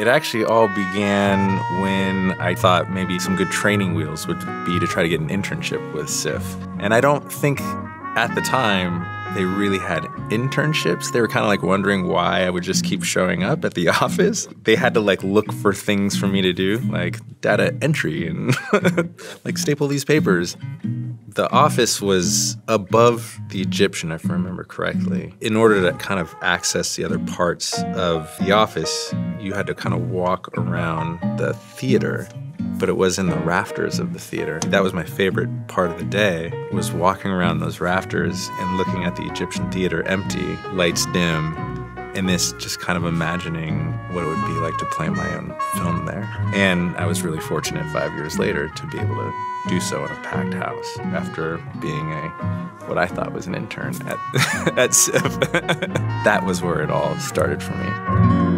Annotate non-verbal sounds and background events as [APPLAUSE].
It actually all began when I thought maybe some good training wheels would be to try to get an internship with SIFF. And I don't think at the time they really had internships. They were kind of like wondering why I would just keep showing up at the [LAUGHS] office. They had to like look for things for me to do, like data entry and [LAUGHS] like staple these papers. The office was above the Egyptian, if I remember correctly. In order to kind of access the other parts of the office, you had to kind of walk around the theater but it was in the rafters of the theater. That was my favorite part of the day was walking around those rafters and looking at the Egyptian theater empty, lights dim, and this just kind of imagining what it would be like to play my own film there. And I was really fortunate 5 years later to be able to do so in a packed house after being a what I thought was an intern at [LAUGHS] at SIFF. [LAUGHS] that was where it all started for me.